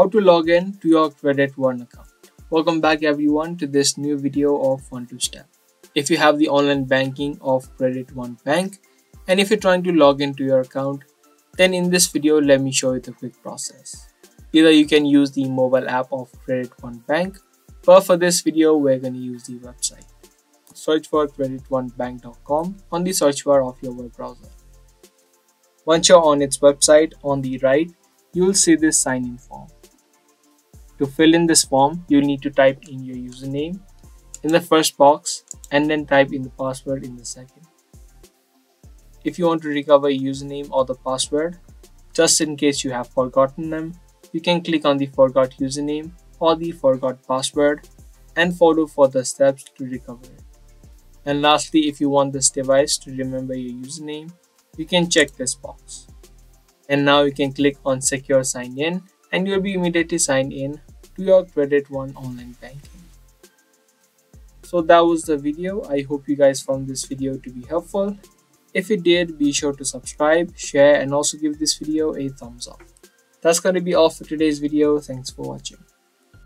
how to log in to your Credit One account. Welcome back everyone to this new video of one two step. If you have the online banking of Credit One Bank and if you're trying to log into your account, then in this video let me show you the quick process. Either you can use the mobile app of Credit One Bank, but for this video we're going to use the website. Search for creditonebank.com on the search bar of your web browser. Once you're on its website, on the right, you'll see this sign in. To fill in this form, you'll need to type in your username in the first box and then type in the password in the second. If you want to recover a username or the password, just in case you have forgotten them, you can click on the forgot username or the forgot password and follow further steps to recover it. And lastly, if you want this device to remember your username, you can check this box. And now you can click on secure sign in and you'll be immediately signed in your Credit One online banking. So that was the video. I hope you guys found this video to be helpful. If you did, be sure to subscribe, share and also give this video a thumbs up. That's going to be all for today's video. Thanks for watching.